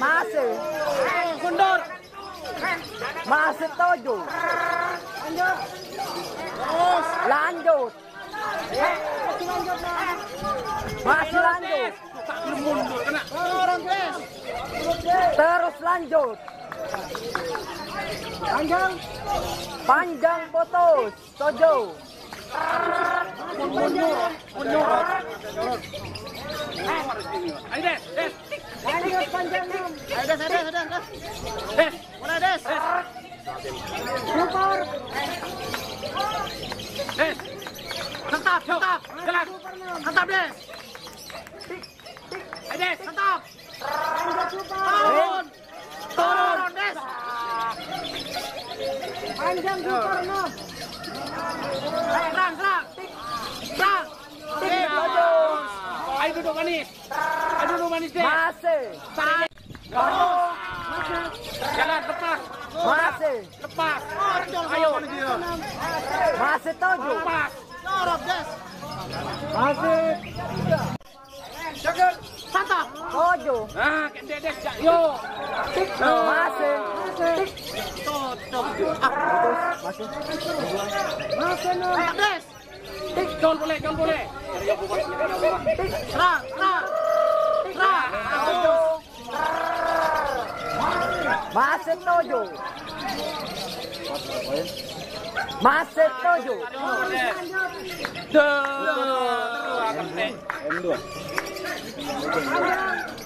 Masih. Mundur. Masih tujuh. Masih lanjut. Terus lanjut. Panjang. Panjang. Mundur. Mundur. Ayo des, des, Lanjut panjang enam. ayo des, des, des, des. Des, mana des? Super. Des. Tetap, tetap, jalan. Super enam. Tetap des. Ayo des, tetap. Lanjut super. Turun. Turun. Panjang super enam. Serang, serang. Serang. Tik tujuh. Ayo duduk manis. Ayo duduk manis des. Masih. Tarik. Jalan lepas, Masih. lepas. Ayo. Masih tujuh. Lepas. Masih. Tetap. Tujuh. Nah, kendek. Yo. Masih. Masih. Masih. Jangan boleh, jangan boleh. Serang. Masih tujuh.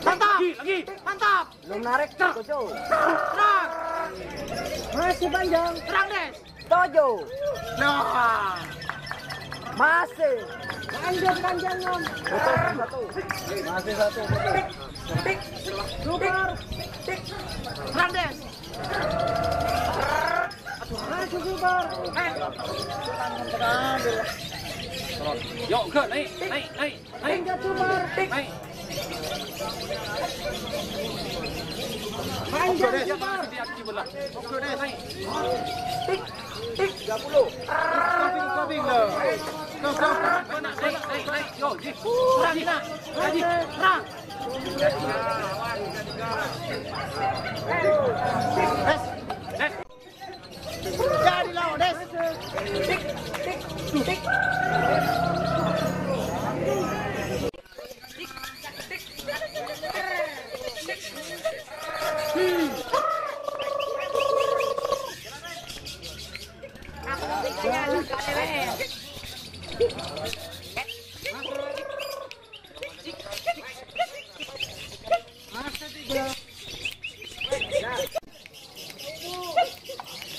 Mantap. Lagi, mantap. Belum narik tujuh. Serang. Masih panjang. Serang des. Tujuh. Nah. Masih. Panjang enam. Putus satu. Masih satu. Putus. Super. Serang des. Masih super. Eh. Yuk, ke naik, naik, naik, naik, super. naik. Panjang Dia super. masih di atas bola. Oke deh, naik. Mana, naik, naik, naik. Yo, Ji. Serang, Ji. Lagi, serang. Des,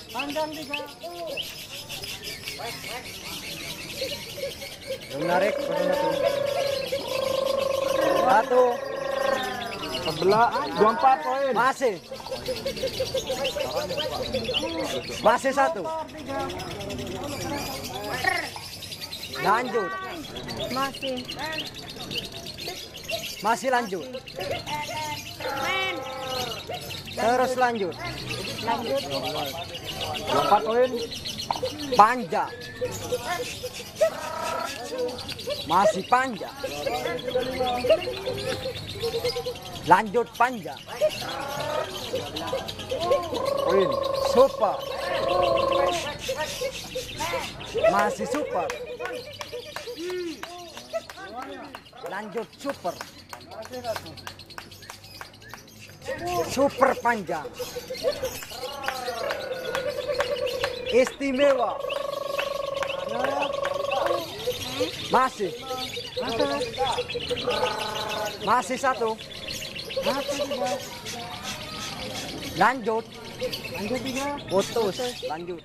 Panjang tiga. Belum narik. Putus satu. Sebelah dua empat poin. Masih. Masih satu. Lanjut. Masih. Masih lanjut. Terus lanjut. Dua empat poin. Panjang. Masih panjang. Lanjut panjang. Poin. Super. Masih super. Lanjut super. Super panjang. Istimewa. Masih. Masih satu. Masih tiga. Lanjut. Lanjut tiga. Putus. Lanjut.